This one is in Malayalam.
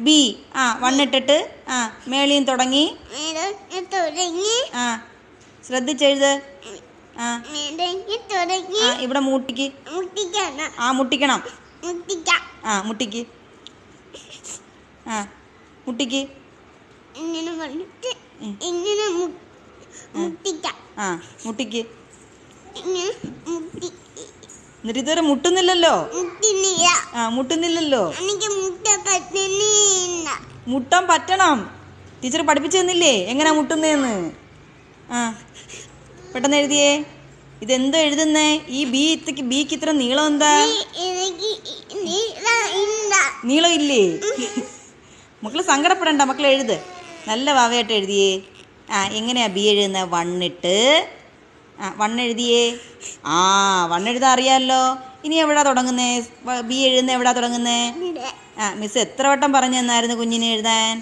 ബി. ആ വണ്ണിട്ടിട്ട് ആ മേളിയും തുടങ്ങി. ആ ശ്രദ്ധിച്ചെഴുത്. ആ ഇവിടെ മുട്ടിക്ക്. ആ മുട്ടിക്കണം. മുട്ടിക്കാം. ആ മുട്ടിക്ക്. ആ മുട്ടിക്ക്. ആ. മുട്ടിക്ക്. എന്നിട്ട് ഇതുവരെ മുട്ടുന്നില്ലല്ലോ? മുട്ടിനില്ല ആ മുട്ടുന്നില്ലല്ലോ. എനിക്ക് മുട്ടാൻ പറ്റണം. ടീച്ചർ പഠിപ്പിച്ചു തന്നില്ലേ? എങ്ങനെയാ മുട്ടുന്നേന്ന്? ആ പെട്ടെന്ന് എഴുതിയേ. ഇതെന്തോ എഴുതുന്നേ? ഈ ബി ഇത്തക്ക് ബിക്ക് ഇത്ര നീളം എന്താ? നീളം ഇല്ലേ. മക്കൾ സങ്കടപ്പെടണ്ട മക്കൾ എഴുത്. നല്ല വാവയായിട്ട് എഴുതിയേ. ആ എങ്ങനെയാ ബി എഴുതുന്ന? വണ്ണിട്ട്. ആ വണ്ണെഴുതിയേ. ആ വണ്ണെഴുതാ അറിയാമല്ലോ ഇനി എവിടാ തുടങ്ങുന്നേ? ബി എഴുതുന്ന എവിടാ തുടങ്ങുന്നേ? ആ മിസ് എത്ര വട്ടം പറഞ്ഞു തന്നായിരുന്നു കുഞ്ഞിനെ എഴുതാൻ?